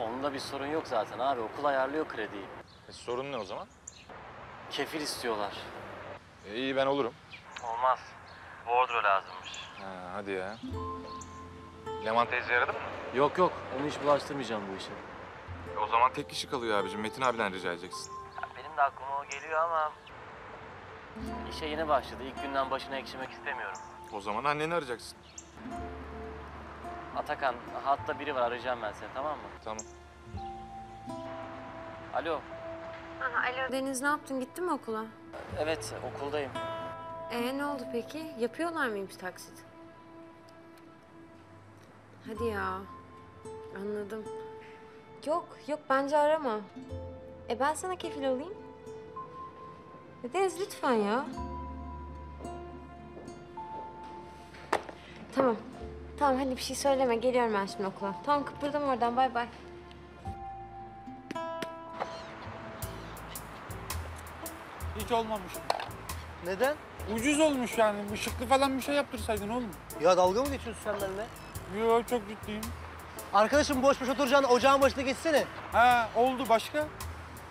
onda bir sorun yok zaten abi. Okul ayarlıyor krediyi. E, sorun ne o zaman? Kefil istiyorlar. E, iyi ben olurum. Olmaz. Bordro lazımmış. Ha, hadi ya. Leman teyze yaradı mı? Yok yok. Onu hiç bulaştırmayacağım bu işe. E, o zaman tek kişi kalıyor abicim. Metin abiden rica edeceksin. benim de aklıma o geliyor ama... İşe yeni başladı. İlk günden başına ekşimek istemiyorum. O zaman anneni arayacaksın. Atakan, hatta biri var. Arayacağım ben seni tamam mı? Tamam. Alo. Aha, alo. Deniz ne yaptın? Gittin mi okula? Evet, okuldayım. Ee ne oldu peki? Yapıyorlar mıymış taksit? Hadi ya. Anladım. Yok, yok bence arama. E ben sana kefil olayım. E, Deniz lütfen ya. Tamam. Tamam hadi bir şey söyleme. Geliyorum ben şimdi okula. Tamam kıpırdım oradan. Bay bay. Hiç olmamış. Neden? Ucuz olmuş yani. Işıklı falan bir şey yaptırsaydın oğlum. Ya dalga mı geçiyorsun sen benimle? Yo çok ciddiyim. Arkadaşım boş boş oturacağına ocağın başına geçsene. Ha oldu başka?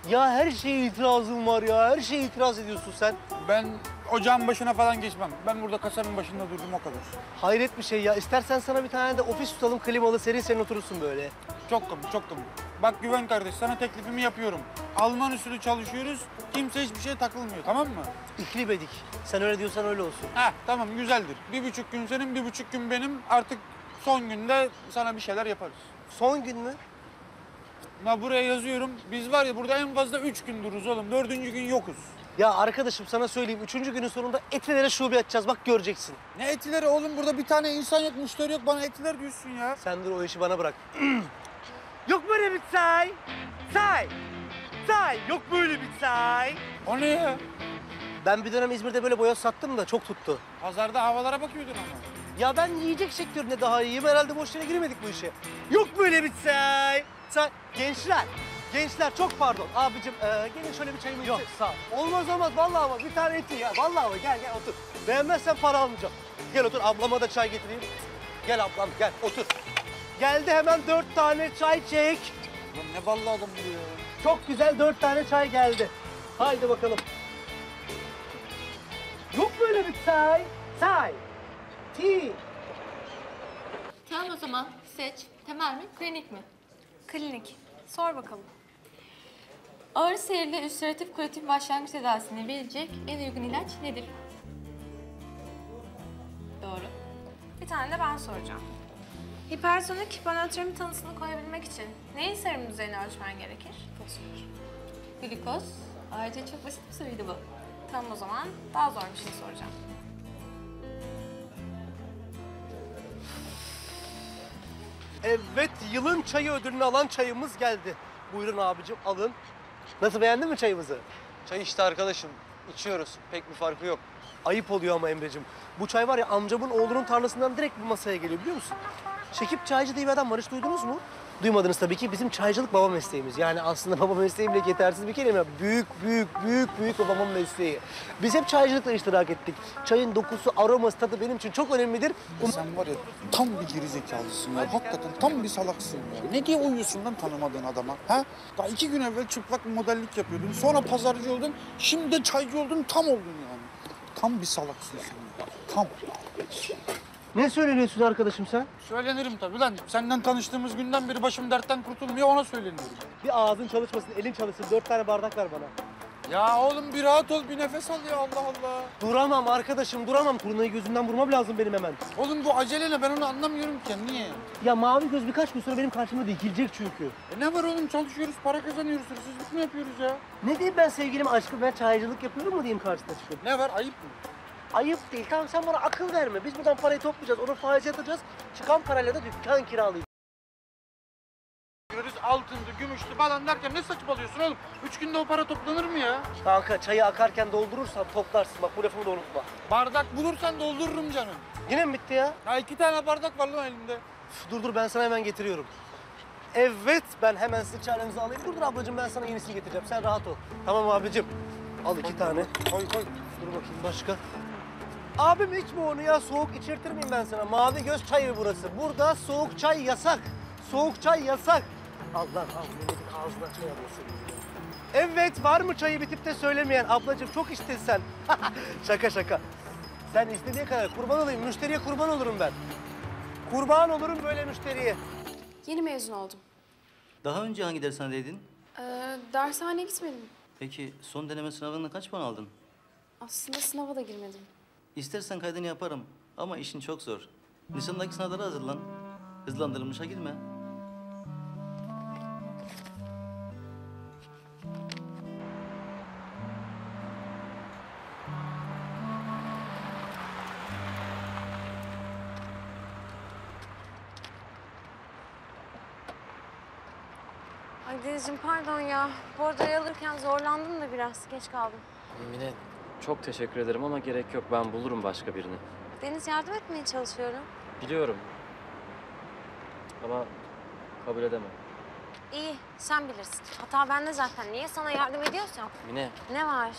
Ya her şeye itirazın var ya. Her şeye itiraz ediyorsun sen. Ben ocağın başına falan geçmem. Ben burada kasanın başında durdum o kadar. Hayret bir şey ya. İstersen sana bir tane de ofis tutalım klimalı serin serin oturursun böyle. Çok komik, çok komik. Bak Güven kardeş sana teklifimi yapıyorum. Alman usulü çalışıyoruz. Kimse hiçbir şeye takılmıyor tamam mı? İkli bedik. Sen öyle diyorsan öyle olsun. Ha tamam güzeldir. Bir buçuk gün senin, bir buçuk gün benim. Artık son günde sana bir şeyler yaparız. Son gün mü? Na buraya yazıyorum. Biz var ya burada en fazla üç gün dururuz oğlum. Dördüncü gün yokuz. Ya arkadaşım sana söyleyeyim. Üçüncü günün sonunda etilere şube açacağız. Bak göreceksin. Ne etileri oğlum? Burada bir tane insan yok, müşteri yok. Bana etiler diyorsun ya. Sen dur o işi bana bırak. Yok böyle bir çay. Çay. Çay. Yok böyle bir çay. O ne ya? Ben bir dönem İzmir'de böyle boyoz sattım da çok tuttu. Pazarda havalara bakıyordun ama. Ya ben yiyecek sektöründe daha iyiyim. Herhalde boş yere girmedik bu işe. Yok böyle bir çay. Çay. Gençler. Gençler çok pardon. Abicim e, gelin şöyle bir çayımı Yok sağ ol. Olmaz olmaz vallahi ama bir tane eti ya. Vallahi ama gel gel otur. Beğenmezsen para almayacağım. Gel otur ablama da çay getireyim. Gel ablam gel otur. Geldi hemen dört tane çay çek. Lan ne ballı adam bu ya. Çok güzel dört tane çay geldi. Haydi bakalım. Yok böyle bir çay. Çay. Tea. Tamam o zaman seç. Temel mi, klinik mi? Klinik. Sor bakalım. Ağrı seyirli ülseratif kolatif başlangıç tedavisine verilecek en uygun ilaç nedir? Doğru. Bir tane de ben soracağım. Hipertonik hiponatremi tanısını koyabilmek için neyin serum düzeyini ölçmen gerekir? Fosfor. Glikoz. Ayrıca çok basit bir soruydu bu. Tamam o zaman daha zor bir şey soracağım. Evet, yılın çayı ödülünü alan çayımız geldi. Buyurun abicim alın. Nasıl beğendin mi çayımızı? Çay işte arkadaşım. içiyoruz. Pek bir farkı yok. Ayıp oluyor ama Emre'cim. Bu çay var ya amcamın oğlunun tarlasından direkt bu masaya geliyor biliyor musun? Şekip Çaycı diye bir adam var hiç duydunuz mu? Duymadınız tabii ki bizim çaycılık baba mesleğimiz. Yani aslında baba mesleği bile yetersiz bir kelime. Büyük büyük büyük büyük babamın mesleği. Biz hep çaycılıkla iştirak ettik. Çayın dokusu, aroması, tadı benim için çok önemlidir. Sen var ya tam bir gerizekalısın ya. Hakikaten tam bir salaksın ya. Ne diye uyuyorsun lan tanımadığın adama? Ha? Daha iki gün evvel çıplak modellik yapıyordun. Sonra pazarcı oldun. Şimdi de çaycı oldun. Tam oldun yani. Tam bir salaksın ya. Tam. Ne söyleniyorsun arkadaşım sen? Söylenirim tabii lan. Senden tanıştığımız günden beri başım dertten kurtulmuyor ona söyleniyorum. Bir ağzın çalışmasın, elin çalışsın. Dört tane bardak ver bana. Ya oğlum bir rahat ol, bir nefes al ya Allah Allah. Duramam arkadaşım, duramam. Turnayı gözümden vurmam lazım benim hemen. Oğlum bu acele ne? Ben onu anlamıyorum ki. Niye? Ya mavi göz birkaç gün sonra benim karşımda dikilecek çünkü. E ne var oğlum? Çalışıyoruz, para kazanıyoruz. Hırsızlık mı yapıyoruz ya? Ne diyeyim ben sevgilim aşkım ben çaycılık yapıyorum mu diyeyim karşısına çıkıp. Ne var? Ayıp mı? Ayıp değil tamam sen bana akıl verme. Biz buradan parayı toplayacağız, onu faize yatıracağız. Çıkan parayla da dükkan kiralayacağız. Görürüz altındı, gümüştü falan derken ne saçmalıyorsun oğlum? Üç günde o para toplanır mı ya? Kanka çayı akarken doldurursan toplarsın bak bu lafımı da unutma. Bardak bulursan doldururum canım. Yine mi bitti ya? Ya iki tane bardak var lan elimde. Üf, dur dur ben sana hemen getiriyorum. Evet ben hemen sizin çaylarınızı alayım. Dur dur ablacığım ben sana yenisini getireceğim. Sen rahat ol. Tamam abicim. Al iki tane. Koy koy. Dur bakayım başka. Abim içme onu ya. Soğuk içirtir miyim ben sana? Mavi göz çayı burası. Burada soğuk çay yasak. Soğuk çay yasak. Allah Allah milletin ağzına çay alıyorsun. Evet var mı çayı bitip de söylemeyen ablacığım çok içtin sen. şaka şaka. Sen istediğin kadar kurban olayım. Müşteriye kurban olurum ben. Kurban olurum böyle müşteriye. Yeni mezun oldum. Daha önce hangi dershanedeydin? Ee, dershaneye gitmedim. Peki son deneme sınavında kaç puan aldın? Aslında sınava da girmedim. İstersen kaydını yaparım ama işin çok zor. Nisan'daki sınavlara hazırlan. Hızlandırılmışa girme. Ay Denizciğim pardon ya. Bordroyu alırken zorlandım da biraz. Geç kaldım. Mine çok teşekkür ederim ama gerek yok. Ben bulurum başka birini. Deniz yardım etmeye çalışıyorum. Biliyorum. Ama kabul edemem. İyi, sen bilirsin. Hata bende zaten. Niye sana yardım ediyorsam? Mine Ne var?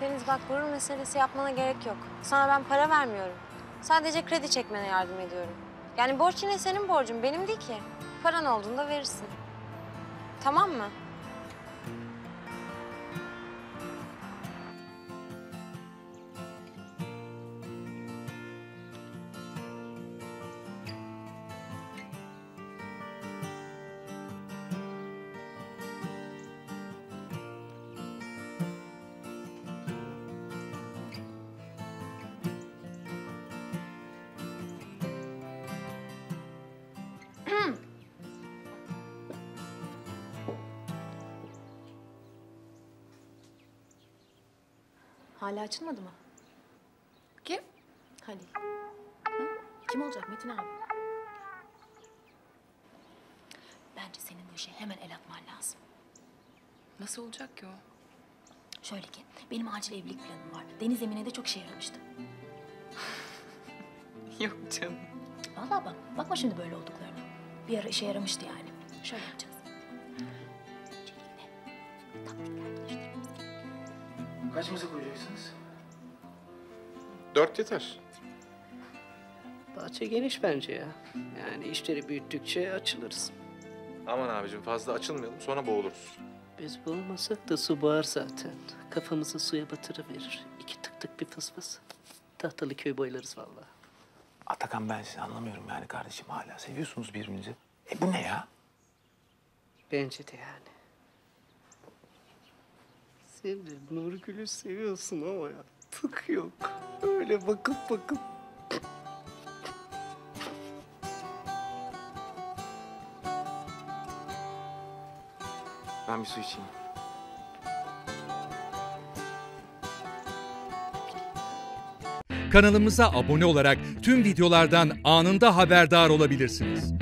Deniz bak gurur meselesi yapmana gerek yok. Sana ben para vermiyorum. Sadece kredi çekmene yardım ediyorum. Yani borç yine senin borcun, benim değil ki. Paran olduğunda verirsin. Tamam mı? Hala açılmadı mı? Kim? Halil. Hı? Kim olacak Metin abi? Bence senin bu işe hemen el atman lazım. Nasıl olacak ki o? Şöyle ki, benim acil evlilik planım var. Deniz Emine de çok işe yaramıştı. Yok canım. Vallahi bak, bakma şimdi böyle olduklarına. Bir ara işe yaramıştı yani. Şöyle yapacağız. Kaçımızı koyacaksınız? Dört yeter. Bahçe geniş bence ya. Yani işleri büyüttükçe açılırız. Aman abicim fazla açılmayalım sonra boğuluruz. Biz boğulmasak da su boğar zaten. Kafamızı suya batırıverir. İki tık tık bir fıs fıs. Tahtalı köy boylarız vallahi. Atakan ben sizi anlamıyorum yani kardeşim hala. Seviyorsunuz birbirinizi. E bu ne ya? Bence de yani. Sen de Nurgül'ü seviyorsun ama ya tık yok. Öyle bakıp bakıp. Ben bir su içeyim. Kanalımıza abone olarak tüm videolardan anında haberdar olabilirsiniz.